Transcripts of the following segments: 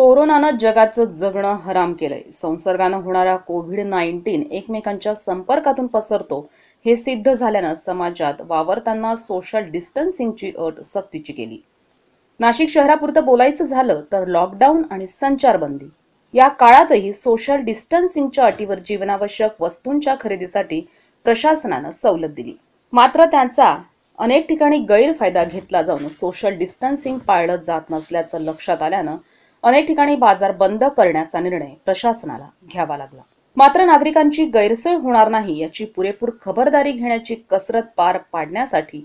कोरोनानं जगाचं जगणं हराम केलंय. संसर्गानं होणारा कोविड नाईन्टीन एकमेकांच्या संपर्कातून पसरतो हे सिद्ध झाल्यानं समाजात वावरताना सोशल डिस्टन्सिंगची अट सक्तीची केली. नाशिक शहरापुरतं बोलायचं झालं तर लॉकडाऊन आणि संचारबंदी. या काळातही सोशल डिस्टन्सिंगच्या अटीवर जीवनावश्यक वस्तूंच्या खरेदीसाठी प्रशासनानं सवलत दिली. मात्र त्यांचा अनेक ठिकाणी गैरफायदा घेतला जाऊन सोशल डिस्टन्सिंग पाळलं जात नसल्याचं लक्षात आल्यानं अनेक ठिकाणी बाजार बंद करण्याचा निर्णय प्रशासनाला घ्यावा लागला. मात्र नागरिकांची गैरसोय होणार नाही याची पुरेपूर खबरदारी घेण्याची कसरत पार पाडण्यासाठी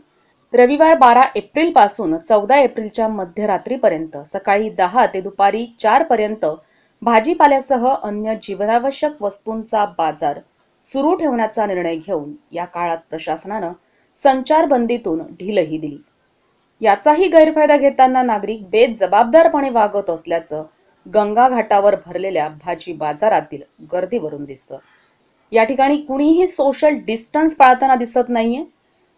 रविवार बारा एप्रिलपासून चौदा एप्रिलच्या मध्यरात्रीपर्यंत सकाळी दहा ते दुपारी चार पर्यंत भाजीपाल्यासह अन्य जीवनावश्यक वस्तूंचा बाजार सुरू ठेवण्याचा निर्णय घेऊन या काळात प्रशासनानं संचारबंदीतून ढीलही दिली. याचाही गैरफायदा घेताना नागरिक बेजबाबदारपणे वागत असल्याचं गंगा घाटावर भरलेल्या भाजी बाजारातील गर्दीवरून दिसतं. या ठिकाणी कुणीही सोशल डिस्टन्स पाळताना दिसत नाहीये.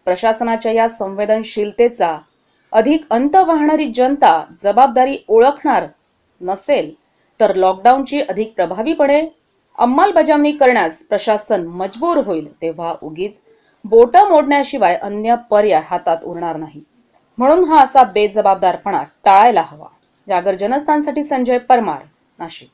प्रशासनाच्या या संवेदनशीलतेचा अधिक अंत वाहणारी जनता जबाबदारी ओळखणार नसेल तर लॉकडाऊनची अधिक प्रभावीपणे अंमलबजावणी करण्यास प्रशासन मजबूर होईल तेव्हा उगीच बोटं मोडण्याशिवाय अन्य पर्याय हातात उरणार नाही. म्हणून हा असा बेजबाबदारपणा टाळायला हवा. जागर जनस्थानसाठी संजय परमार नाशिक.